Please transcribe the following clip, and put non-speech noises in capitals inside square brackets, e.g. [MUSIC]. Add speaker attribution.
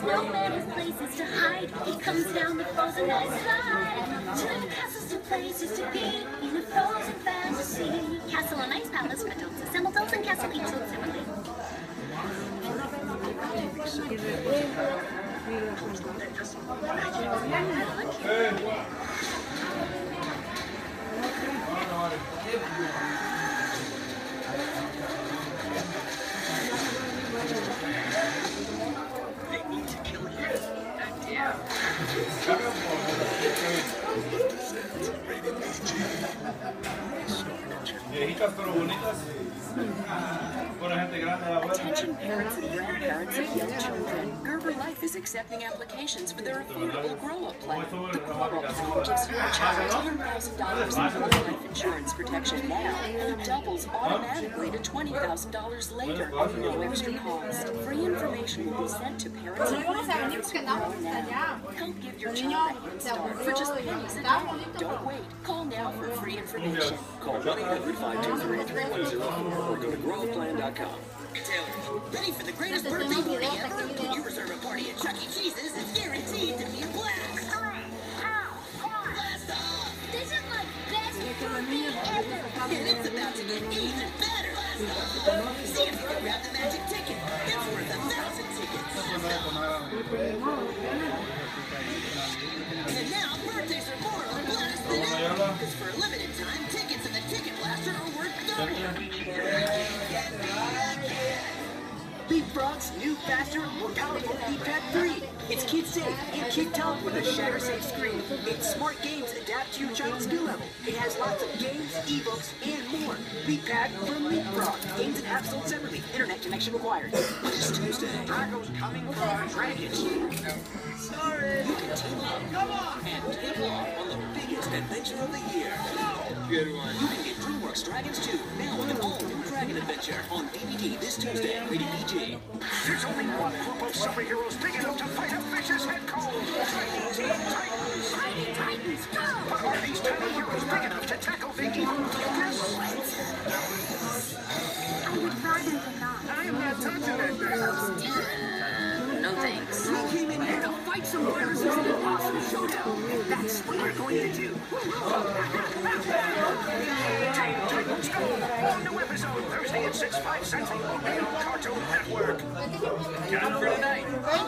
Speaker 1: snowman has places to hide. He comes down the frozen ice slide. The castles to places to be in a frozen fantasy. Castle and Ice Palace, adults assemble, dolls and castle each look separately.
Speaker 2: They
Speaker 3: Viejitas pero bonitas. La gente grande la.
Speaker 4: Attention parents and grandparents of young children. Gerber Life is accepting applications for their affordable grow-up plan. The grow-up plan gives your child $10,000 in whole life insurance protection now, and doubles automatically to $20,000 later at no extra cost. Free information will be sent to parents and grandparents who grow now. Help give your child a head start for just pennies a day. Don't wait. Call now for free information.
Speaker 5: Call 1-800-523-3104 or go to growplan.com.
Speaker 2: Taylor, ready for the greatest birthday party ever? When you reserve a party at Chuck E. Cheese's, it's guaranteed to be a blast. Blast off!
Speaker 1: This is my best birthday ever.
Speaker 2: And it's about to get even better. Blast off! See if you can grab the magic now birthdays are more on blast than ever. Because for
Speaker 6: It's kid safe and kid tough with a shatter safe screen. Its smart games adapt to your child's skill level. It has lots of games, ebooks, and more. LeapPad from Leapfrog. Games and apps sold separately. Internet connection required.
Speaker 2: This Tuesday, Drago's coming for our dragons.
Speaker 6: Sorry.
Speaker 2: You can team up
Speaker 6: Come on.
Speaker 2: and take off on the biggest adventure of the year. Good one. You DreamWorks Dragons 2 now with an all-new Dragon Adventure on DVD this Tuesday, rated PG.
Speaker 7: There's only one group of superheroes big enough to fight a vicious head cold. Tiny Teen Titans.
Speaker 1: Tiny Titans, go!
Speaker 7: But are these tiny heroes big enough to tackle the evil mucus?
Speaker 1: I would rather than not.
Speaker 7: I am not touching that thing.
Speaker 4: No thanks.
Speaker 6: We came in here to fight some viruses in an awesome showdown. And that's what we're going to do. [LAUGHS]
Speaker 7: All new episode Thursday at 6, 5 Central on Cartoon Network.
Speaker 2: Done for tonight.